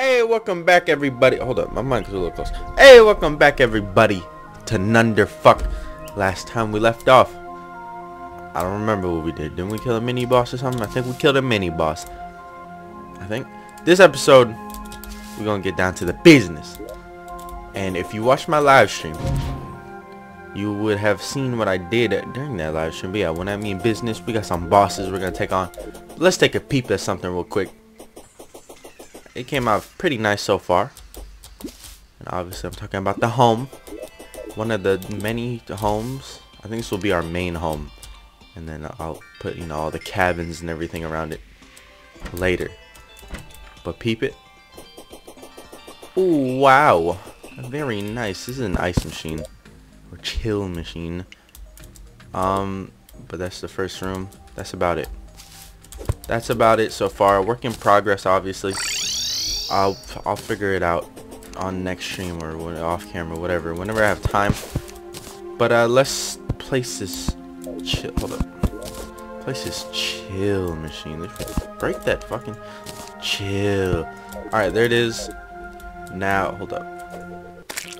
Hey, welcome back everybody. Hold up, my mic's a little close. Hey, welcome back everybody to Nunderfuck. Last time we left off, I don't remember what we did. Didn't we kill a mini boss or something? I think we killed a mini boss. I think. This episode, we're gonna get down to the business. And if you watched my live stream, you would have seen what I did during that live stream. But yeah, when I mean business, we got some bosses we're gonna take on. Let's take a peep at something real quick it came out pretty nice so far. And obviously I'm talking about the home. One of the many homes. I think this will be our main home. And then I'll put, you know, all the cabins and everything around it later. But peep it. Ooh, wow. Very nice. This is an ice machine. Or chill machine. Um, but that's the first room. That's about it. That's about it so far. Work in progress, obviously. I'll I'll figure it out on next stream or off camera, whatever. Whenever I have time. But uh, let's place this chill. Hold up. Place this chill machine. Break that fucking chill. All right, there it is. Now, hold up.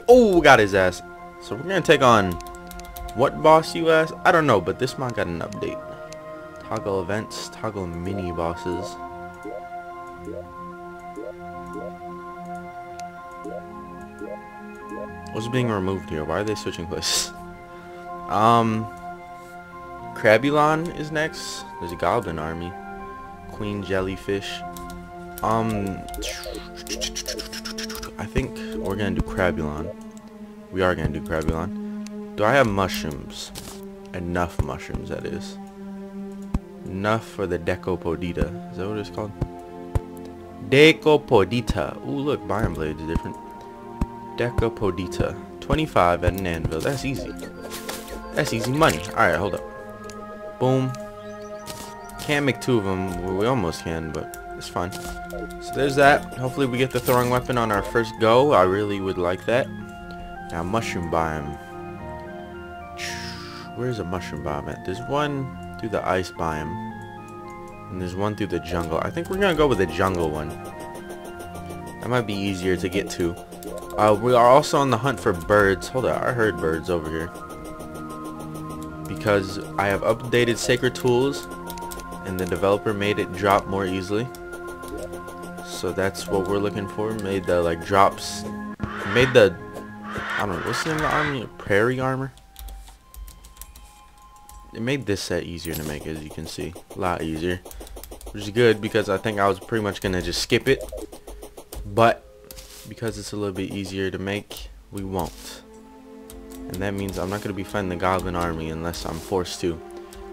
Oh, got his ass. So we're gonna take on what boss you ask? I don't know, but this mod got an update. Toggle events, toggle mini bosses. What's being removed here? Why are they switching places? Um, Crabulon is next. There's a goblin army. Queen jellyfish. Um, I think we're gonna do Crabulon. We are gonna do Crabulon. Do I have mushrooms? Enough mushrooms, that is. Enough for the Decapodita. Is that what it's called? Decapodita. Ooh, look, Biome Blade is different. Decapodita. 25 at an anvil. That's easy. That's easy money. Alright, hold up. Boom. Can't make two of them. Well, we almost can, but it's fine. So there's that. Hopefully we get the throwing weapon on our first go. I really would like that. Now, mushroom biome. Where's a mushroom biome at? There's one through the ice biome. And there's one through the jungle. I think we're going to go with the jungle one. That might be easier to get to. Uh, we are also on the hunt for birds. Hold on, I heard birds over here. Because I have updated Sacred Tools and the developer made it drop more easily. So that's what we're looking for. Made the like drops. Made the I don't know what's in the army prairie armor. It made this set easier to make as you can see. A lot easier. Which is good because I think I was pretty much gonna just skip it. But because it's a little bit easier to make, we won't. And that means I'm not going to be fighting the Goblin Army unless I'm forced to.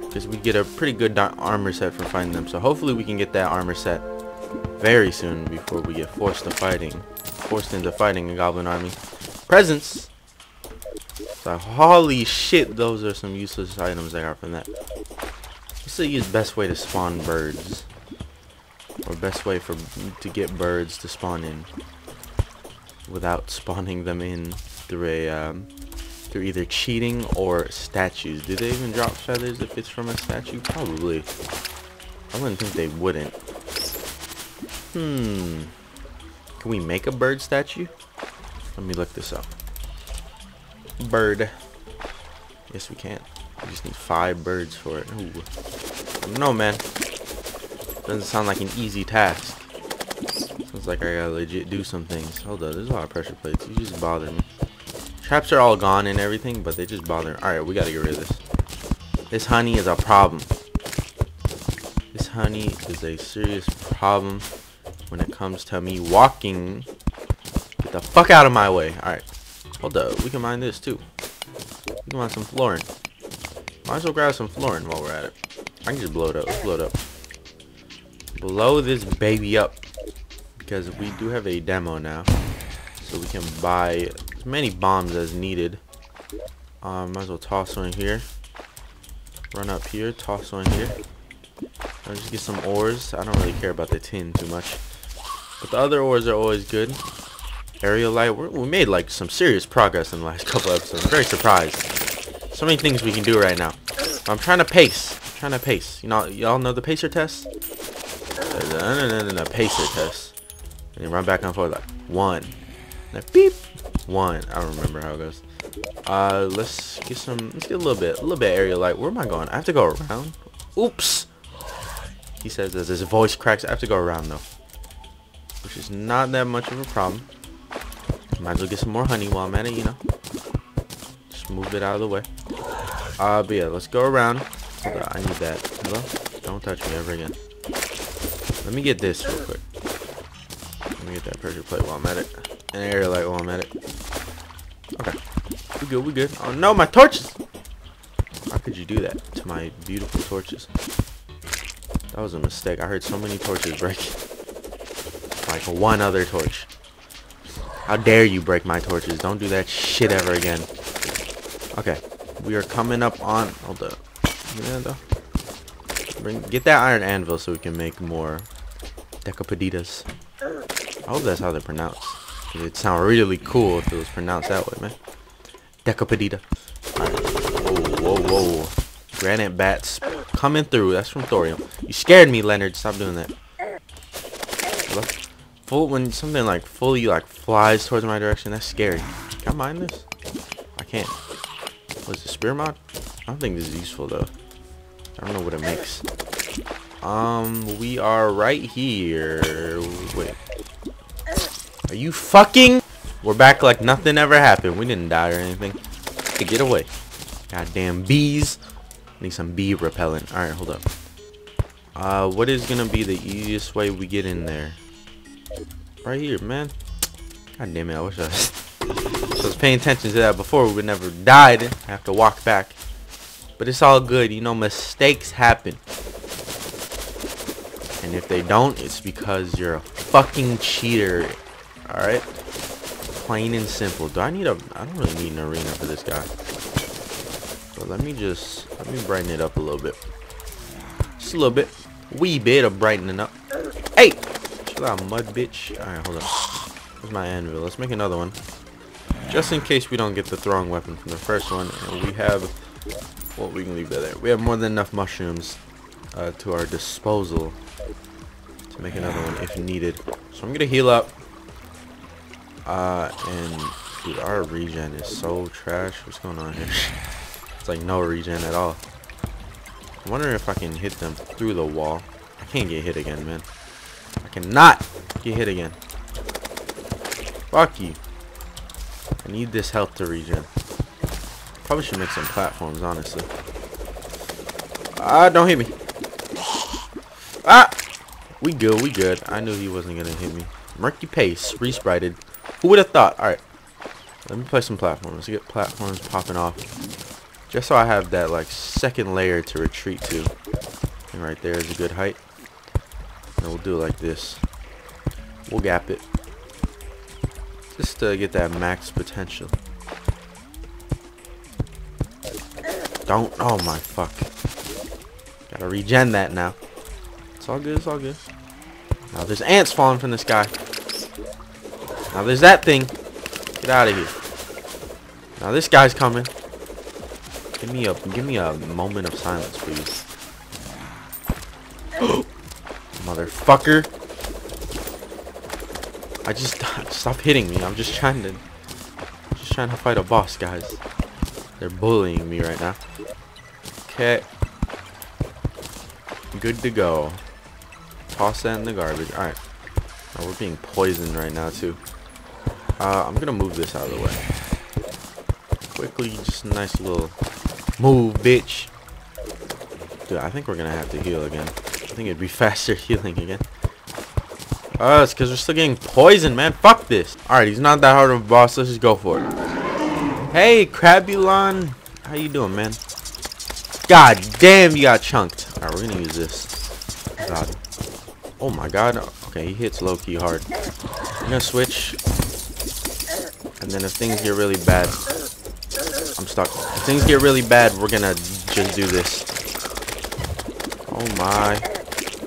Because we get a pretty good armor set for fighting them. So hopefully we can get that armor set very soon before we get forced to fighting. Forced into fighting a Goblin Army. Presents! So holy shit, those are some useless items I got from that. What's the best way to spawn birds? Or best way for to get birds to spawn in? Without spawning them in through a um, through either cheating or statues. Do they even drop feathers if it's from a statue? Probably. I wouldn't think they wouldn't. Hmm. Can we make a bird statue? Let me look this up. Bird. Yes, we can. We just need five birds for it. Ooh. No, man. Doesn't sound like an easy task. Sounds like I gotta legit do some things. Hold up, there's a lot of pressure plates. You just bother me. Traps are all gone and everything, but they just bother. Alright, we gotta get rid of this. This honey is a problem. This honey is a serious problem when it comes to me walking. Get the fuck out of my way. Alright. Hold up, we can mine this too. We can mine some fluorine. Might as well grab some fluorine while we're at it. I can just blow it up. Let's blow it up. Blow this baby up because we do have a demo now so we can buy as many bombs as needed. Um, might as well toss one here. Run up here toss one here. I'll just get some ores. I don't really care about the tin too much. But the other ores are always good. Aerial light We're, we made like some serious progress in the last couple episodes. I'm very surprised. So many things we can do right now. I'm trying to pace. I'm trying to pace. You know y'all know the pacer test? No, no, no, no, no, pacer test And then run back and forth like one. Then beep. One. I don't remember how it goes. Uh, let's get some. Let's get a little bit, a little bit area light. Where am I going? I have to go around. Oops. He says as his voice cracks, I have to go around though, which is not that much of a problem. Might as well get some more honey while I'm at it, you know. Just move it out of the way. Uh, but yeah, let's go around. Hold on, I need that. Hello? Don't touch me ever again. Let me get this real quick. Get that pressure plate while I'm at it. An area light while I'm at it. Okay. We good, we good. Oh no, my torches! How could you do that to my beautiful torches? That was a mistake. I heard so many torches break. Like one other torch. How dare you break my torches. Don't do that shit ever again. Okay. We are coming up on... Hold up. Yeah, though. Bring, get that iron anvil so we can make more decapoditas. I hope that's how they're pronounced. It'd sound really cool if it was pronounced that way, man. Decapodita. Right. Whoa, whoa, whoa. Granite bats coming through. That's from Thorium. You scared me, Leonard. Stop doing that. Full, when something like fully like flies towards my direction, that's scary. Can I mine this? I can't. What's the spear mod? I don't think this is useful though. I don't know what it makes. Um, we are right here. Wait. Are you fucking? We're back like nothing ever happened. We didn't die or anything. Hey, get away. Goddamn bees. Need some bee repellent. Alright, hold up. Uh, what is gonna be the easiest way we get in there? Right here, man. God damn it, I wish I was, paying attention to that before. We would never died. I have to walk back. But it's all good. You know, mistakes happen. And if they don't, it's because you're a fucking cheater. Alright? Plain and simple. Do I need a... I don't really need an arena for this guy. But let me just... Let me brighten it up a little bit. Just a little bit. Wee bit of brightening up. Hey! Chill out, mud bitch. Alright, hold on. Where's my anvil? Let's make another one. Just in case we don't get the throwing weapon from the first one. And we have... Well, we can leave that there. We have more than enough mushrooms uh, to our disposal make another one if needed. So I'm gonna heal up. Uh, and dude, our regen is so trash. What's going on here? it's like no regen at all. I'm wondering if I can hit them through the wall. I can't get hit again, man. I cannot get hit again. Fuck you. I need this health to regen. Probably should make some platforms, honestly. Ah, don't hit me. We good, we good. I knew he wasn't gonna hit me. Murky Paste, resprited. Who would have thought? Alright. Let me play some platforms. Get platforms popping off. Just so I have that like second layer to retreat to. And right there is a good height. And we'll do it like this. We'll gap it. Just to get that max potential. Don't. Oh my fuck. Gotta regen that now. It's all good. It's all good. Now there's ants falling from the sky. Now there's that thing. Get out of here. Now this guy's coming. Give me a give me a moment of silence, please. Motherfucker. I just stop hitting me. I'm just trying to just trying to fight a boss, guys. They're bullying me right now. Okay. Good to go. Toss that in the garbage. Alright. Oh, we're being poisoned right now, too. Uh, I'm gonna move this out of the way. Quickly, just a nice little move, bitch. Dude, I think we're gonna have to heal again. I think it'd be faster healing again. Oh, it's because we're still getting poisoned, man. Fuck this. Alright, he's not that hard of a boss. Let's just go for it. Hey, Crabulon. How you doing, man? God damn, you got chunked. Alright, we're gonna use this. God. Oh my god. Okay, he hits low-key hard. I'm gonna switch. And then if things get really bad... I'm stuck. If things get really bad, we're gonna just do this. Oh my.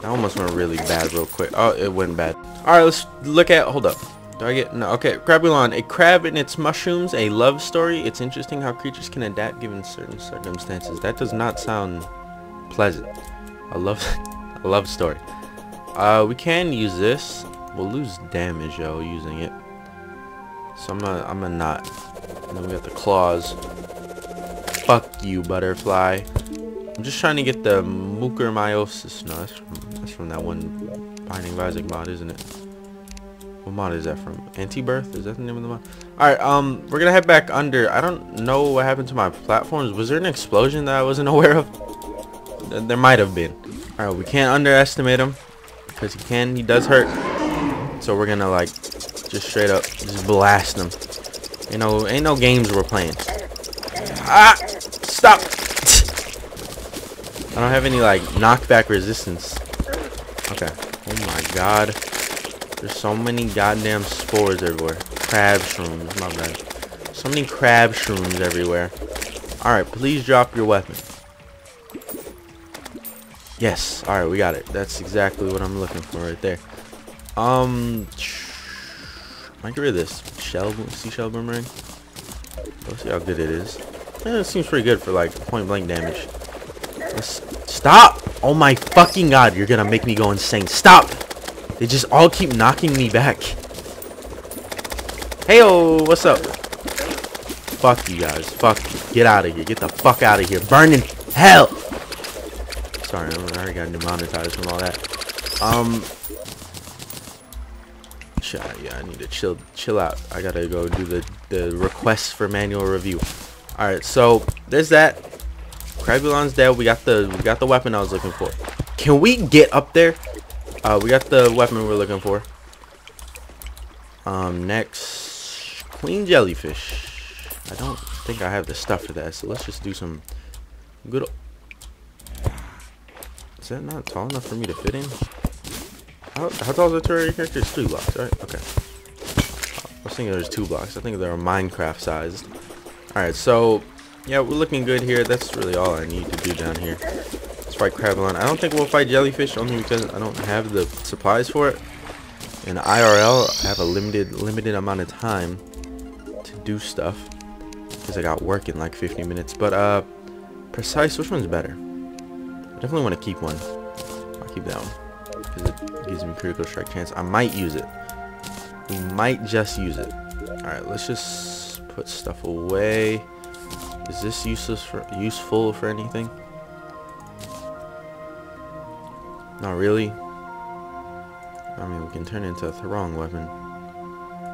That almost went really bad real quick. Oh, it went bad. Alright, let's look at... Hold up. Do I get... No, okay. Crabulon. A crab and its mushrooms. A love story. It's interesting how creatures can adapt given certain circumstances. That does not sound pleasant. A love... a love story. Uh, we can use this. we'll lose damage though using it. So I'm gonna, I'm gonna not. And then we got the claws. Fuck you, butterfly. I'm just trying to get the mucormyosis. No, that's from, that's from that one Binding of Isaac mod, isn't it? What mod is that from? Antibirth? Is that the name of the mod? Alright, um, we're gonna head back under. I don't know what happened to my platforms. Was there an explosion that I wasn't aware of? There might have been. Alright, we can't underestimate him. Because he can, he does hurt. So we're gonna like, just straight up, just blast him. You know, ain't no games we're playing. Ah! Stop! I don't have any like knockback resistance. Okay. Oh my god. There's so many goddamn spores everywhere. Crab shrooms, my bad. So many crab shrooms everywhere. Alright, please drop your weapon. Yes, alright, we got it. That's exactly what I'm looking for right there. Um, I get rid of this shell, seashell boomerang. Let's see how good it is. Yeah, it seems pretty good for like point blank damage. Let's stop! Oh my fucking god, you're gonna make me go insane. Stop! They just all keep knocking me back. Heyo, what's up? Fuck you guys. Fuck you. Get out of here. Get the fuck out of here. Burn in hell. Sorry, I already got demonetized from all that. Um. Yeah, I need to chill, chill out. I gotta go do the the request for manual review. All right, so there's that. Crabulon's dead. We got the we got the weapon I was looking for. Can we get up there? Uh, we got the weapon we're looking for. Um, next, queen jellyfish. I don't think I have the stuff for that, so let's just do some good. Is that not tall enough for me to fit in? How, how tall is the terraria character? It's three blocks, right? Okay. I was thinking there's two blocks. I think they're Minecraft sized. Alright, so yeah, we're looking good here. That's really all I need to do down here Let's fight Crabulon. I don't think we'll fight Jellyfish only because I don't have the supplies for it. In IRL, I have a limited limited amount of time to do stuff because I got work in like 50 minutes. But uh, precise, which one's better? I definitely want to keep one. I'll keep that one because it gives me critical strike chance. I might use it. We might just use it. All right, let's just put stuff away. Is this useless for useful for anything? Not really. I mean, we can turn it into a throwing weapon.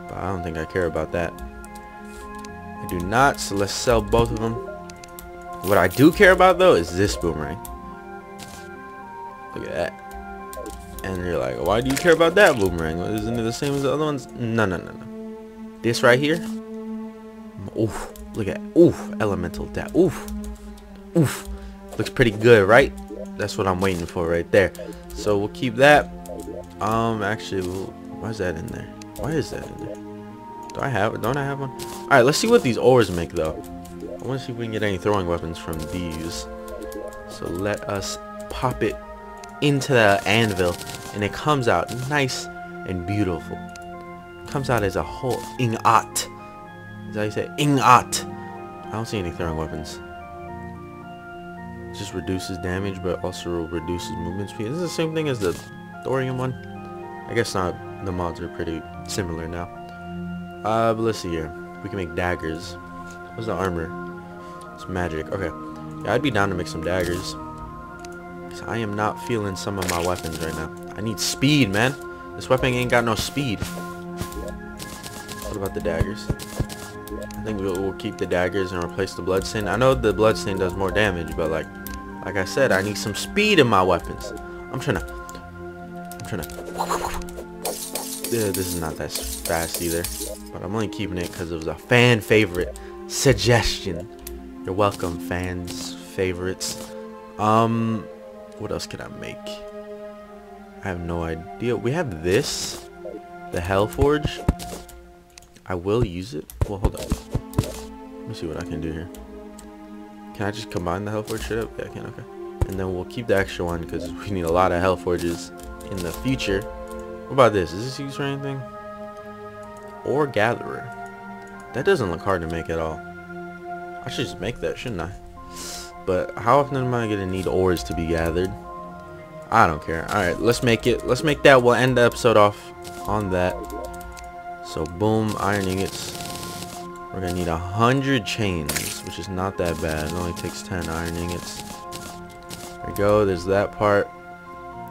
But I don't think I care about that. I do not, so let's sell both of them. What I do care about, though, is this boomerang. Look at that. And you're like, why do you care about that boomerang? Isn't it the same as the other ones? No, no, no, no. This right here. Oof. Look at Oof. Elemental that. Oof. Oof. Looks pretty good, right? that's what I'm waiting for right there. So we'll keep that. Um, actually, we'll, why is that in there? Why is that in there? Do I have it? Don't I have one? All right, let's see what these ores make though. I want to see if we can get any throwing weapons from these. So let us pop it into the anvil, and it comes out nice and beautiful. It comes out as a whole ingot. Is that how you say ingot? I don't see any throwing weapons just reduces damage but also reduces movement speed. This is the same thing as the thorium one. I guess not. The mods are pretty similar now. Uh, but let's see here. We can make daggers. What's the armor? It's magic. Okay. Yeah, I'd be down to make some daggers. I am not feeling some of my weapons right now. I need speed, man. This weapon ain't got no speed. What about the daggers? I think we'll, we'll keep the daggers and replace the bloodstain. I know the bloodstain does more damage, but like like I said, I need some speed in my weapons. I'm trying to... I'm trying to... This is not that fast either. But I'm only keeping it because it was a fan favorite suggestion. You're welcome, fans, favorites. Um, what else can I make? I have no idea. We have this. The Hellforge. I will use it. Well, hold on. Let me see what I can do here. Can I just combine the Hellforge straight up? Yeah, I can, okay. And then we'll keep the extra one because we need a lot of Hellforges in the future. What about this? Is this used for anything? Ore Gatherer. That doesn't look hard to make at all. I should just make that, shouldn't I? But how often am I going to need ores to be gathered? I don't care. Alright, let's make it. Let's make that. We'll end the episode off on that. So, boom, iron ingots. We're going to need a hundred chains, which is not that bad. It only takes 10 iron ingots. There we go. There's that part.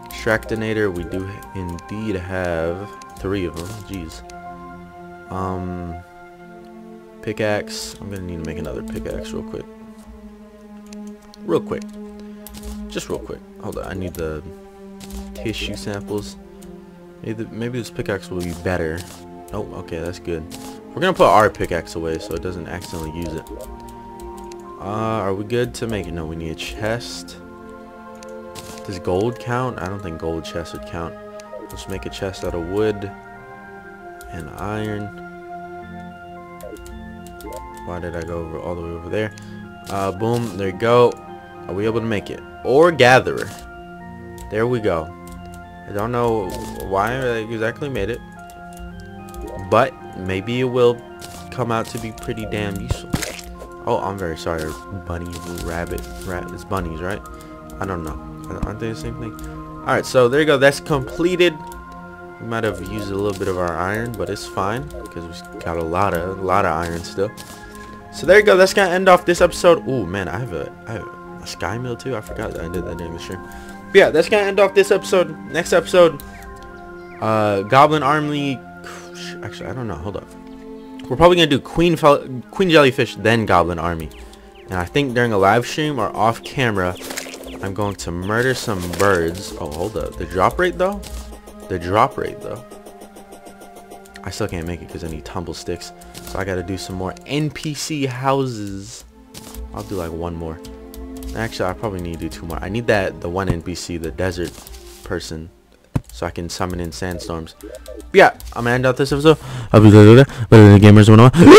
Extractinator, we do indeed have three of them. Jeez. Um, pickaxe. I'm going to need to make another pickaxe real quick. Real quick. Just real quick. Hold on. I need the tissue samples. Maybe, maybe this pickaxe will be better. Oh, okay. That's good. We're going to put our pickaxe away so it doesn't accidentally use it. Uh, are we good to make it? No, we need a chest. Does gold count? I don't think gold chest would count. Let's make a chest out of wood and iron. Why did I go over all the way over there? Uh, boom, there you go. Are we able to make it? Ore gatherer. There we go. I don't know why I exactly made it. But maybe it will come out to be pretty damn useful. Oh, I'm very sorry. Bunny, rabbit, rat. It's bunnies, right? I don't know. Aren't they the same thing? Alright, so there you go. That's completed. We might have used a little bit of our iron, but it's fine because we got a lot of a lot of iron still. So there you go. That's gonna end off this episode. Oh man, I have a I have a sky mill too. I forgot that I did that during the stream. But yeah, that's gonna end off this episode. Next episode, uh, Goblin Army. Actually, I don't know. Hold up. We're probably gonna do Queen Queen Jellyfish, then Goblin Army. And I think during a live stream or off camera, I'm going to murder some birds. Oh, hold up. The drop rate, though? The drop rate, though. I still can't make it because I need tumble sticks. So I got to do some more NPC houses. I'll do like one more. Actually, I probably need to do two more. I need that, the one NPC, the desert person. So I can summon in sandstorms. But yeah, I'm to end out this episode. I'll be the gamers 101.